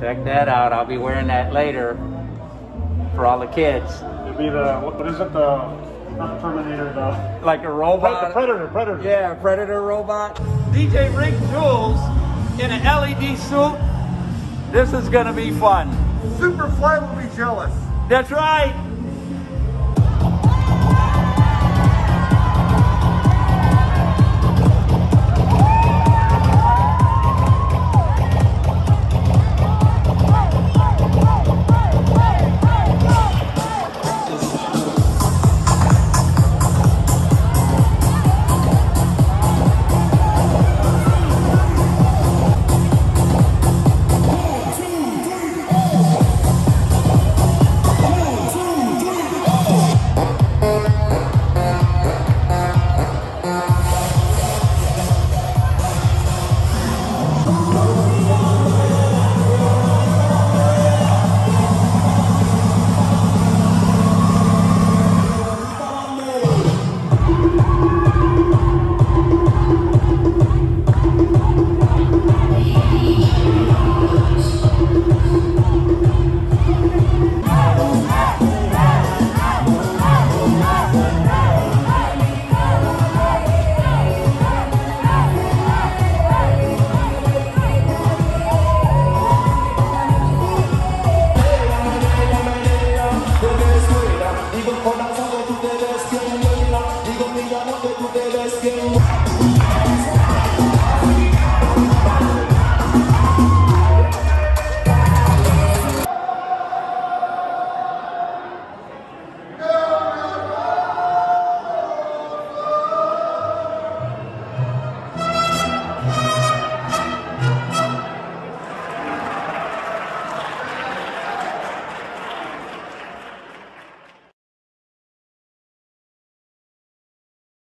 Check that out. I'll be wearing that later for all the kids. It'll be the what is it? The not Terminator. though? Like a robot. the Predator. Predator. Yeah, Predator robot. DJ Rick Jules in an LED suit. This is gonna be fun. Superfly will be jealous. That's right.